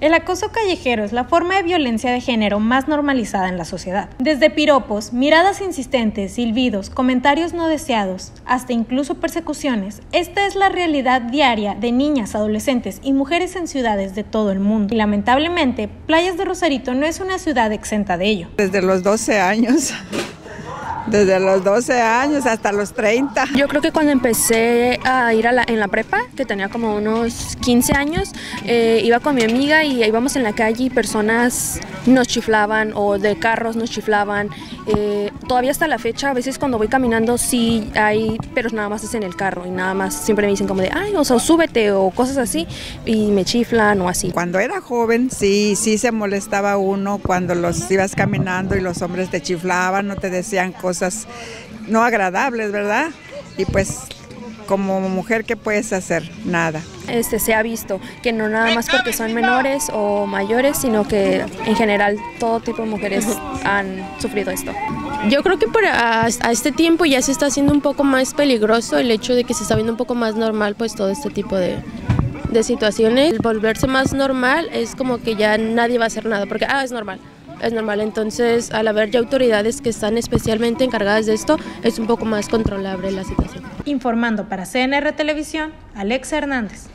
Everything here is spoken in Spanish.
El acoso callejero es la forma de violencia de género más normalizada en la sociedad. Desde piropos, miradas insistentes, silbidos, comentarios no deseados, hasta incluso persecuciones, esta es la realidad diaria de niñas, adolescentes y mujeres en ciudades de todo el mundo. Y lamentablemente, Playas de Rosarito no es una ciudad exenta de ello. Desde los 12 años desde los 12 años hasta los 30. Yo creo que cuando empecé a ir a la, en la prepa, que tenía como unos 15 años, eh, iba con mi amiga y íbamos en la calle y personas nos chiflaban o de carros nos chiflaban. Eh, todavía hasta la fecha, a veces cuando voy caminando sí hay, pero nada más es en el carro y nada más siempre me dicen como de, ay, o sea, súbete o cosas así y me chiflan o así. Cuando era joven sí, sí se molestaba uno cuando los ibas caminando y los hombres te chiflaban, no te decían cosas no agradables, ¿verdad? Y pues como mujer, ¿qué puedes hacer? Nada. Este, se ha visto que no nada más porque son menores o mayores, sino que en general todo tipo de mujeres han sufrido esto. Yo creo que para a, este tiempo ya se está haciendo un poco más peligroso el hecho de que se está viendo un poco más normal pues todo este tipo de, de situaciones. El volverse más normal es como que ya nadie va a hacer nada porque, ah, es normal es normal. Entonces, al haber ya autoridades que están especialmente encargadas de esto, es un poco más controlable la situación. Informando para CNR Televisión, Alexa Hernández.